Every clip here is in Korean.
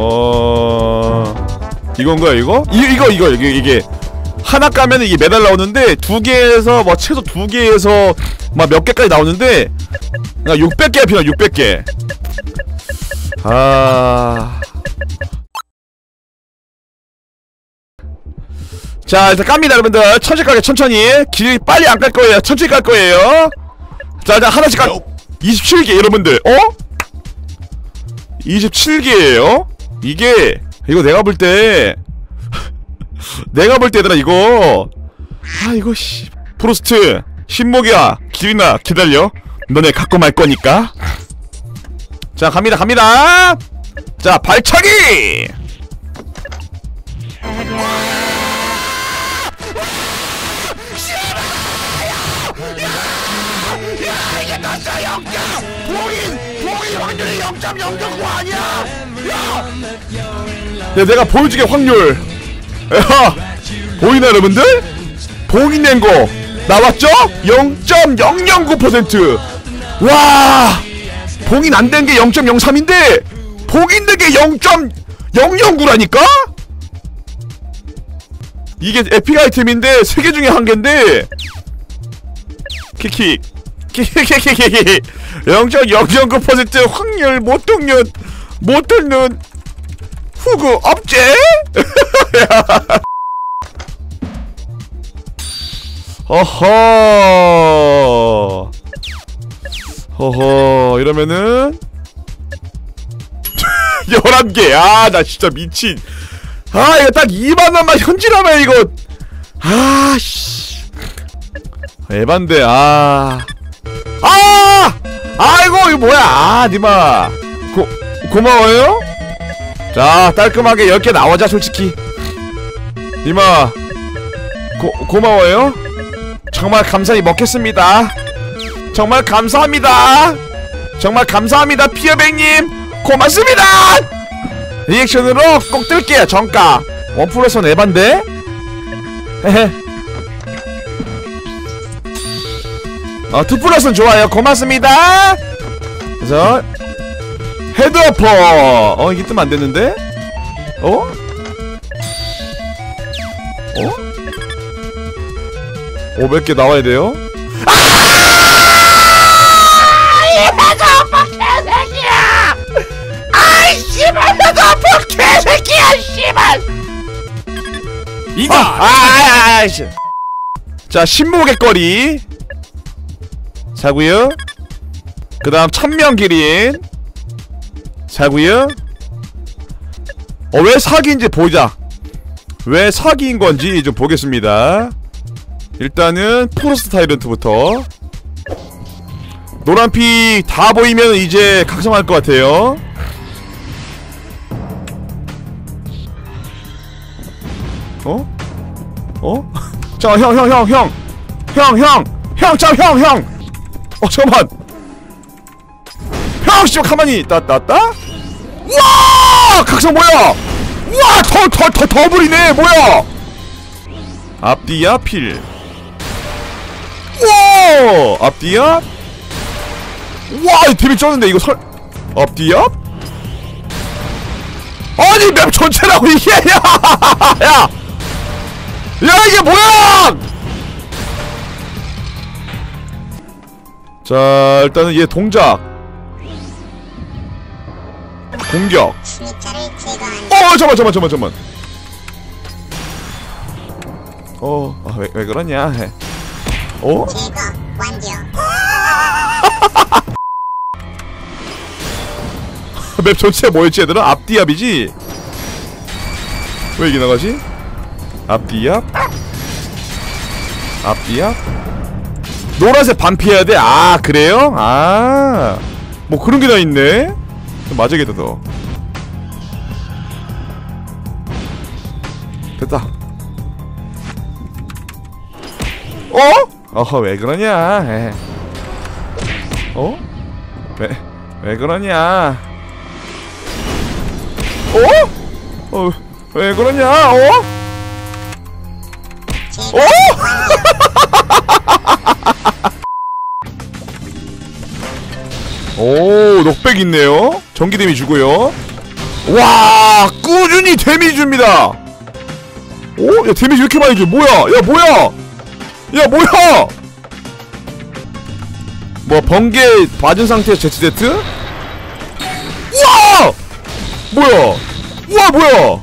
어 이건가요 이거? 이, 이거 이거 이게 이게 하나 까면 이게 매달 나오는데 두 개에서 뭐 최소 두 개에서 막 몇 개까지 나오는데 나 600개 필요 600개 아. 자 일단 깝니다 여러분들 천천히 깔게 천천히 길 빨리 안 깔 거예요 천천히 깔 거예요 자, 자 하나씩 깔 27개 여러분들 어? 27개예요? 이게 이거 내가 볼 때 내가 볼 때 얘들아 이거. 아 이거 씨. 프로스트 신목이야. 길이나 기다려. 너네 갖고 말 거니까. 자 갑니다 갑니다. 자 발차기 야, 내가 보여주게 확률. 야, 보이나 여러분들? 봉인 낸거 나왔죠? 0.009%. 와, 봉인 안 된 게 0.03인데 봉인 된 게 0.009라니까? 이게 에픽 아이템인데 세 개 중에 한 개인데 키키 키키키키키 0.009% 확률 못 듣는 못 듣는 후구 업체? 어허. 허허 이러면은 11개. 아 나 진짜 미친. 아 이거 딱 2만원만 현질하면 이거. 아씨. 에반데 아. 아! 아이고 이거 뭐야. 아 니마 고, 고마워요. 자 깔끔하게 10개 나오자 솔직히. 니마 고, 고마워요. 정말 감사히 먹겠습니다. 정말 감사합니다. 정말 감사합니다 피어백님. 고맙습니다! 리액션으로 꼭 뜰게요 정가. 원 플러스 원 에반데? 헤헤. 어, 투 플러스는 좋아요. 고맙습니다. 그래서 헤드어퍼. 어, 이게 뜨면 안 됐는데? 어? 어? 500개 나와야 돼요? 이거! 아, 아, 아, 아, 씨. 자, 신목의 거리. 사고요. 그 다음 천명기린 사고요. 어, 왜 사기인지 보자. 왜 사기인 건지 좀 보겠습니다. 일단은 Forest Tyrant부터 노란피 다 보이면 이제 각성할 것 같아요. 어? 어? 자, 형, 형, 형, 형, 형, 형, 형, 자, 형, 형. 어, 잠깐만. 형, 씨, 가만히 있다, 있다, 와, 각성 뭐야? 와, 더, 더, 더, 더블이네, 뭐야? 앞뒤야 필. 와, 앞뒤야. 와, 이 데미 쩌는데 이거 설. 앞뒤야? 아니 맵 전체라고 이게 야, 야, 야 이게 뭐야? 자 일단은 얘 동작 공격 제거한다. 어 잠만 잠만 잠만 잠만 어왜 왜 그러냐 해. 어? 제거 완료. 맵 전체 뭐였지 얘들아? 앞뒤압이지? 왜 이게 나가지? 앞뒤압? 앞뒤압? 노란색 반피해야 돼? 아 그래요? 아뭐 그런 게 다 있네? 맞아겠다 너 됐다 어? 어허 왜 그러냐 에. 어? 왜, 왜 그러냐 어? 어, 왜 그러냐? 어? 어? 오, 녹백 있네요. 전기 데미 주고요. 와 꾸준히 데미지 줍니다 오? 야 데미지 왜 이렇게 많이 줘 뭐야 야 뭐야 야 뭐야 뭐 번개 맞은 상태에서 ZZ? 우와 뭐야 우와 뭐야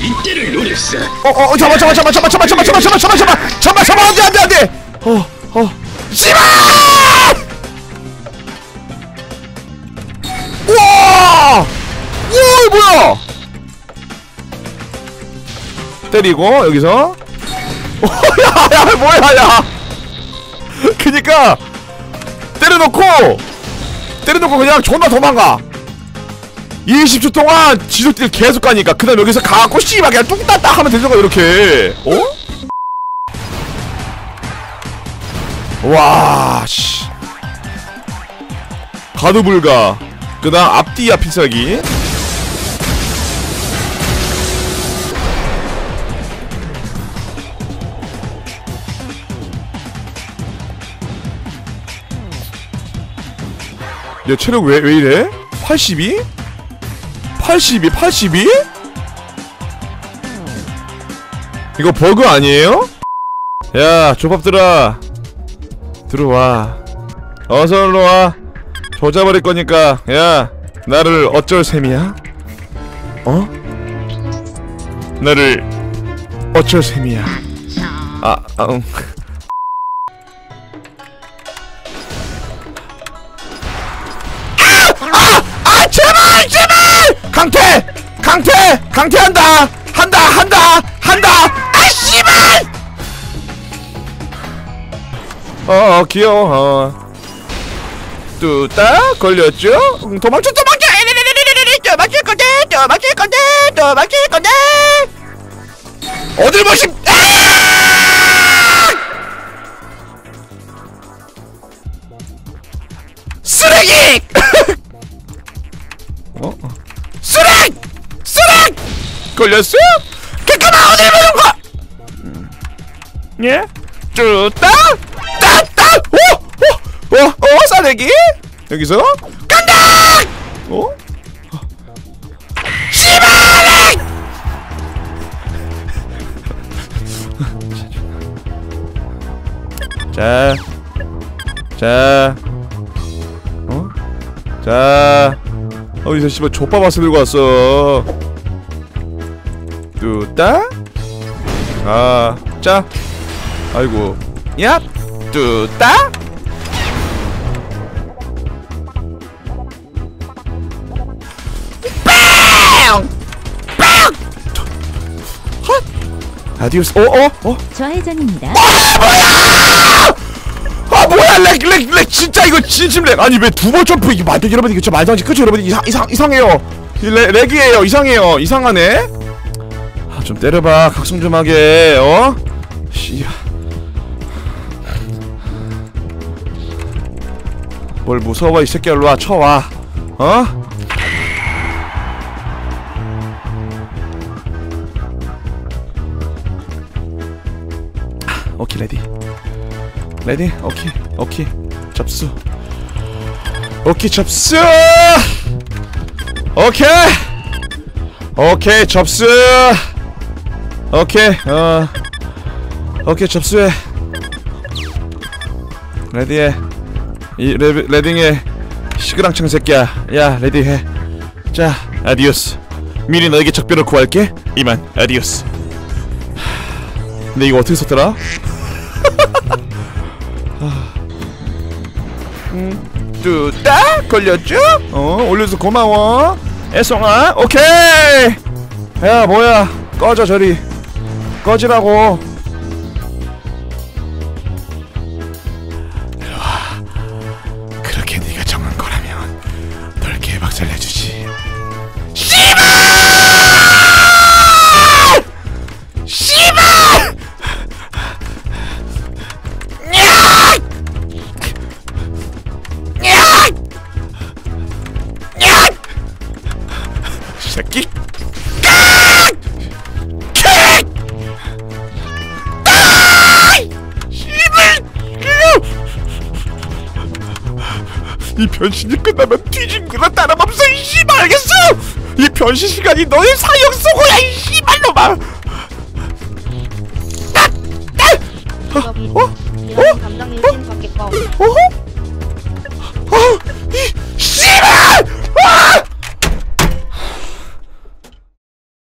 이때를 노렸어. 어어 잠깐 잠깐 잠깐 잠깐 잠깐 잠깐 잠깐 잠깐 잠깐 잠깐 잠깐 안돼 안돼 안돼 어어 씨발 뭐야? 때리고 여기서. 야야 뭐야 야. 그니까 때려놓고 때려놓고 그냥 존나 도망가. 20초 동안 지속딜 계속 가니까. 그 다음 여기서 가갖고 씨발 그냥 뚝딱딱 하면 되는 거야 이렇게. 어? 와 씨. 가드 불가. 그 다음 앞뒤야 필살기 야 체력 왜, 왜 이래? 82? 82? 82? 이거 버그 아니에요? 야 조밥들아 들어와 어서 일로와 조져버릴 거니까 야 나를 어쩔 셈이야? 어? 나를 어쩔 셈이야 아, 아 음. 강태 강태 강태한다! 한다! 한다! 한다! 아 씨발! 어 귀여워. 어. 뚜따 걸렸죠? 음, 도망쳐 도망쳐! 에레레레레레레 도망칠 건데 도망칠 건데 도망칠 건데! 어딜 보심 아! 쓰레기! 어? 걸렸어? 그까마 어딜 보는 거야? 음. 예? 쭈따? 따따! 오! 오! 어? 어? 싸대기? 여기서? 간다! 어? 씨발! 자, 자, 어? 자, 어디서 씨발 족밥바스 들고 왔어 뚜따? 아, 짜. 아이고. 야 뚜따! adiós 어? 어? 어? 좌회전입니다. 아 뭐야! lag lag lag 진짜 이거 진심 lag. 아니 왜 두 번 점프? 이게 말도 여러분 이거 진짜 말도 안 되지 그쵸 여러분 이상 이상 이상해요. 이 lag, lag이에요. 이상해요. 이상하네. 아 좀 때려봐. 각성 좀 하게. 어? 씨야. 뭘 무서워 이 새끼야. 일로와. 쳐와. 어? 아, 오케이 레디. 레디? 오케이. 오케이. 접수. 오케이 접수! 오케이! 오케이 접수 오케이 어 오케이 접수해. 레디해. 이 레, 레딩해 시그랑창 새끼야. 야 레디해. 자 아디오스. 미리 너에게 적별을 구할게. 이만 아디오스. 하, 근데 이거 어떻게 썼더라? 뚜따? 걸렸죠? 어 올려서 고마워. 애송아 오케이! 야 뭐야? 꺼져 저리 꺼지라고 이 변신이 끝나면 뒤진 거나 따라없어 이씨발 알겠어? 이 변신 시간이 너의 사형 소고야 이씨발놈아 나! 나! 어? 어? 어? 감독님 어? 받겠고 어? 어? 이 씨발! 아!